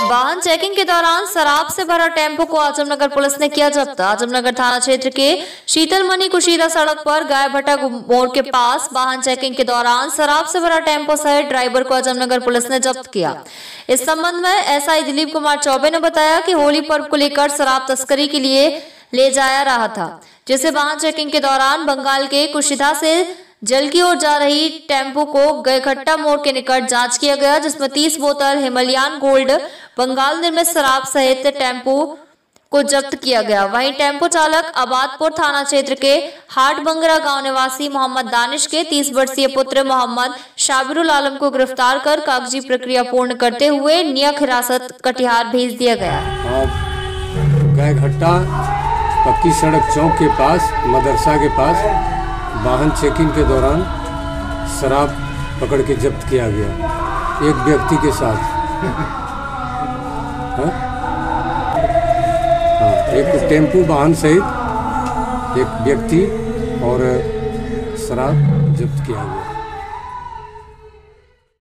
वाहन चेकिंग के दौरान शराब से भरा टेंपो को आजमनगर पुलिस ने किया जब्त। आजमनगर थाना क्षेत्र के शीतलमणि कुशीदा सड़क पर गाय भट्टा मोड़ के पास वाहन चेकिंग के दौरान शराब से भरा टेंपो सहित ड्राइवर को आजमनगर पुलिस ने जब्त किया। इस संबंध में एसआई दिलीप कुमार चौबे ने बताया कि होली पर्व को लेकर शराब तस्करी के लिए ले जाया रहा था, जिसे वाहन चेकिंग के दौरान बंगाल के कुशीदा से जल की ओर जा रही टेंपो को गयखट्टा मोड़ के निकट जाँच किया गया, जिसमें 30 बोतल हिमालयन गोल्ड, बंगाल निर्मित शराब सहित टेंपो को जब्त किया गया। वहीं टेंपो चालक आबादपुर थाना क्षेत्र के हाट बंगरा गाँव निवासी मोहम्मद दानिश के 30 वर्षीय पुत्र मोहम्मद शाबिरुल आलम को गिरफ़्तार कर कागज़ी प्रक्रिया पूर्ण करते हुए नियक हिरासत कटिहार भेज दिया गया। गाय घट्टा पक्की सड़क चौक के पास, मदरसा के पास वाहन चेकिंग के दौरान शराब पकड़ के जब्त किया गया। एक व्यक्ति के साथ। हाँ? हाँ, एक टेंपू वाहन सहित एक व्यक्ति और शराब जब्त किया गया।